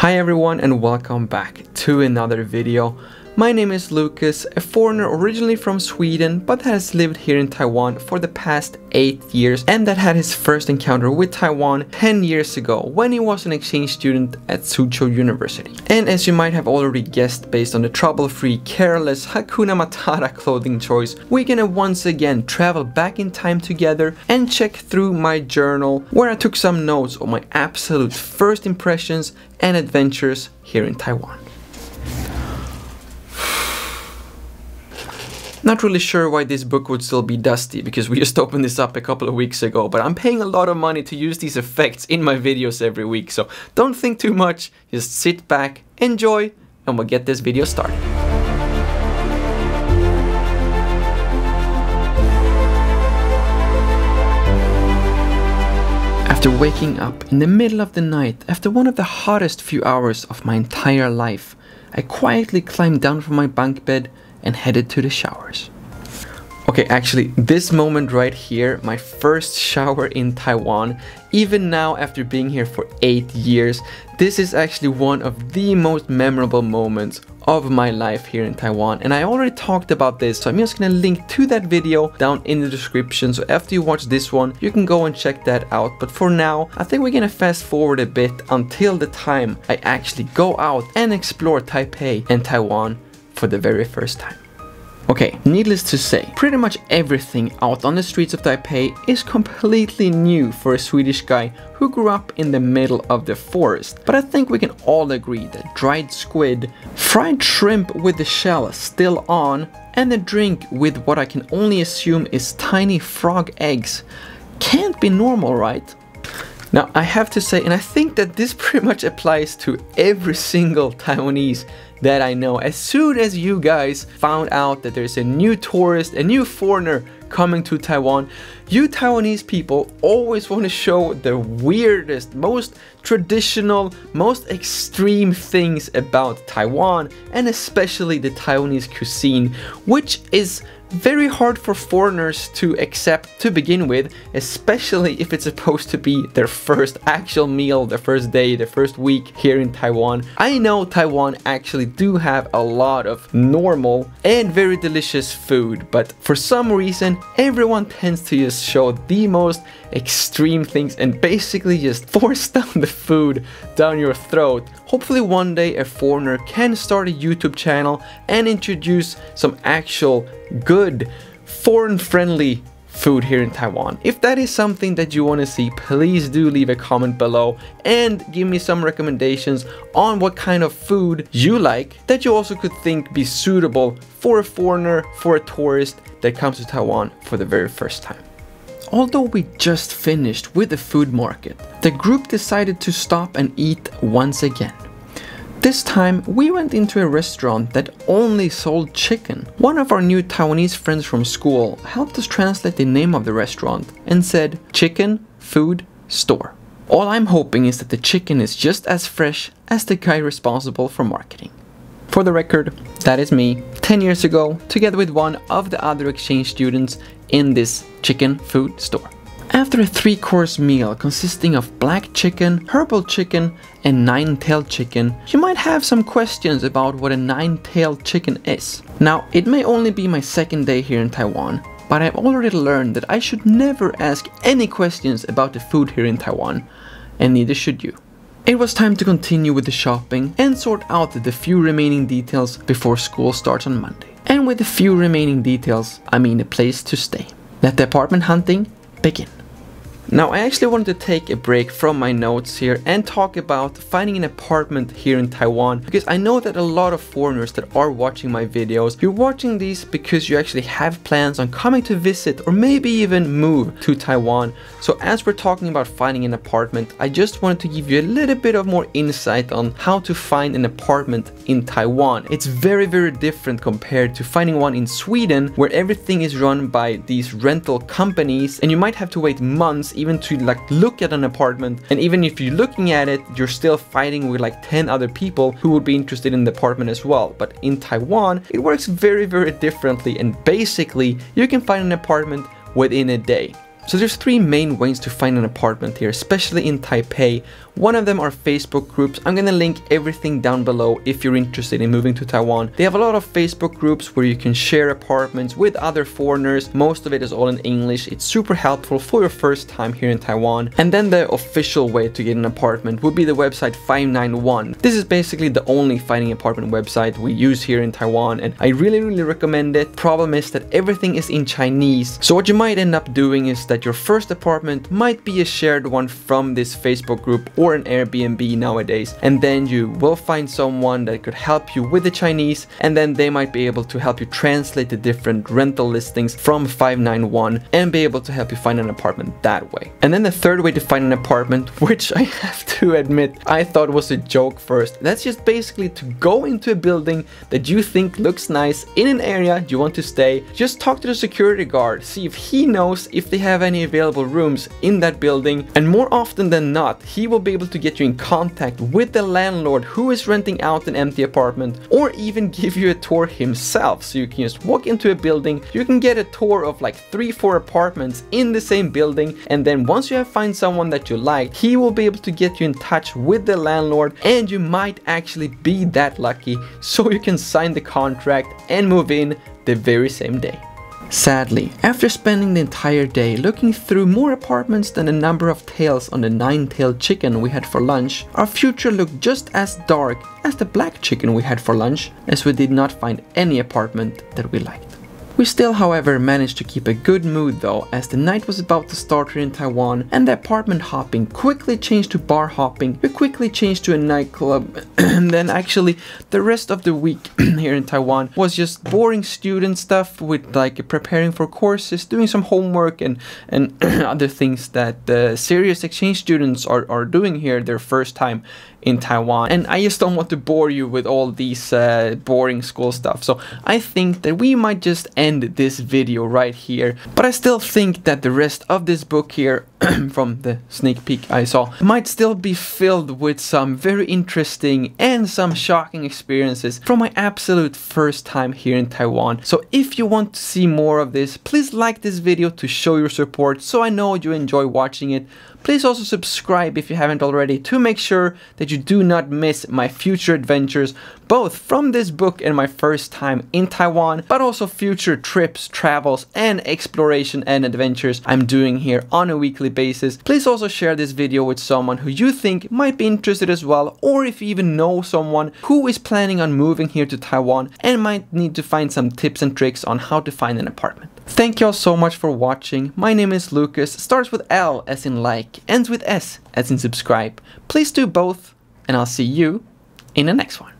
Hi everyone and welcome back to another video. My name is Lukas, a foreigner originally from Sweden but has lived here in Taiwan for the past 8 years and that had his first encounter with Taiwan 10 years ago when he was an exchange student at Soochow University. And as you might have already guessed based on the trouble-free, careless Hakuna Matata clothing choice, we're gonna once again travel back in time together and check through my journal where I took some notes on my absolute first impressions and adventures here in Taiwan. Not really sure why this book would still be dusty because we just opened this up a couple of weeks ago, but I'm paying a lot of money to use these effects in my videos every week, so don't think too much, just sit back, enjoy, and we'll get this video started. After waking up in the middle of the night after one of the hottest few hours of my entire life, I quietly climbed down from my bunk bed and headed to the showers. Okay, actually, this moment right here, my first shower in Taiwan, even now after being here for 8 years, this is actually one of the most memorable moments of my life here in Taiwan. And I already talked about this so I'm just gonna link to that video down in the description. So after you watch this one you can go and check that out. But for now I think we're gonna fast forward a bit until the time I actually go out and explore Taipei and Taiwan for the very first time. Okay, needless to say, pretty much everything out on the streets of Taipei is completely new for a Swedish guy who grew up in the middle of the forest. But I think we can all agree that dried squid, fried shrimp with the shell still on, and a drink with what I can only assume is tiny frog eggs can't be normal, right? Now, I have to say, and I think that this pretty much applies to every single Taiwanese that I know. As soon as you guys found out that there's a new tourist, a new foreigner coming to Taiwan, you Taiwanese people always want to show the weirdest, most traditional, most extreme things about Taiwan and especially the Taiwanese cuisine, which is very hard for foreigners to accept to begin with, especially if it's supposed to be their first actual meal, their first day, their first week here in Taiwan. I know Taiwan actually do have a lot of normal and very delicious food, but for some reason, everyone tends to just show the most extreme things and basically just force down the food down your throat. Hopefully one day a foreigner can start a YouTube channel and introduce some actual good foreign friendly food here in Taiwan. If that is something that you want to see, please do leave a comment below and give me some recommendations on what kind of food you like that you also could think be suitable for a foreigner, for a tourist that comes to Taiwan for the very first time. Although we just finished with the food market, the group decided to stop and eat once again. This time we went into a restaurant that only sold chicken. One of our new Taiwanese friends from school helped us translate the name of the restaurant and said chicken food store. All I'm hoping is that the chicken is just as fresh as the guy responsible for marketing. For the record, that is me, 10 years ago, together with one of the other exchange students in this chicken food store. After a three-course meal consisting of black chicken, herbal chicken, and nine-tailed chicken, you might have some questions about what a nine-tailed chicken is. Now, it may only be my second day here in Taiwan, but I've already learned that I should never ask any questions about the food here in Taiwan, and neither should you. It was time to continue with the shopping and sort out the few remaining details before school starts on Monday. And with the few remaining details, I mean a place to stay. Let the apartment hunting begin. Now I actually wanted to take a break from my notes here and talk about finding an apartment here in Taiwan because I know that a lot of foreigners that are watching my videos, you're watching these because you actually have plans on coming to visit or maybe even move to Taiwan. So as we're talking about finding an apartment, I just wanted to give you a little bit of more insight on how to find an apartment in Taiwan. It's very very different compared to finding one in Sweden where everything is run by these rental companies and you might have to wait months even to like look at an apartment and even if you're looking at it you're still fighting with like 10 other people who would be interested in the apartment as well but in Taiwan it works very very differently and basically you can find an apartment within a day so there's three main ways to find an apartment here, especially in Taipei. One of them are Facebook groups. I'm gonna link everything down below if you're interested in moving to Taiwan. They have a lot of Facebook groups where you can share apartments with other foreigners. Most of it is all in English. It's super helpful for your first time here in Taiwan. And then the official way to get an apartment would be the website 591. This is basically the only finding apartment website we use here in Taiwan and I really really recommend it. Problem is that everything is in Chinese. So what you might end up doing is that your first apartment might be a shared one from this Facebook group or an Airbnb nowadays. And then you will find someone that could help you with the Chinese and then they might be able to help you translate the different rental listings from 591 and be able to help you find an apartment that way. And then the third way to find an apartment, which I have to admit I thought was a joke first, that's just basically to go into a building that you think looks nice in an area you want to stay, just talk to the security guard, see if he knows if they have any available rooms in that building. And more often than not he will be able to get you in contact with the landlord who is renting out an empty apartment or even give you a tour himself. So you can just walk into a building you can get a tour of like three four apartments in the same building and then once you have find someone that you like he will be able to get you in touch with the landlord and you might actually be that lucky. So you can sign the contract and move in the very same day Sadly, after spending the entire day looking through more apartments than the number of tails on the nine-tailed chicken we had for lunch, our future looked just as dark as the black chicken we had for lunch, as we did not find any apartment that we liked. We still however managed to keep a good mood though as the night was about to start here in Taiwan and the apartment hopping quickly changed to bar hopping, we quickly changed to a nightclub and then actually the rest of the week here in Taiwan was just boring student stuff with like preparing for courses, doing some homework and, and other things that the serious exchange students are, are doing here their first time in Taiwan. And I just don't want to bore you with all these uh, boring school stuff. So I think that we might just end this video right here. But I still think that the rest of this book here from the sneak peek I saw might still be filled with some very interesting and some shocking experiences from my absolute first time here in Taiwan. So if you want to see more of this, please like this video to show your support so I know you enjoy watching it. Please also subscribe if you haven't already to make sure that you do not miss my future adventures, both from this book and my first time in Taiwan, but also future trips, travels, and exploration and adventures I'm doing here on a weekly basis. Please also share this video with someone who you think might be interested as well, or if you even know someone who is planning on moving here to Taiwan and might need to find some tips and tricks on how to find an apartment. Thank you all so much for watching. My name is Lukas, starts with L as in like, ends with S as in subscribe. Please do both, and I'll see you in the next one.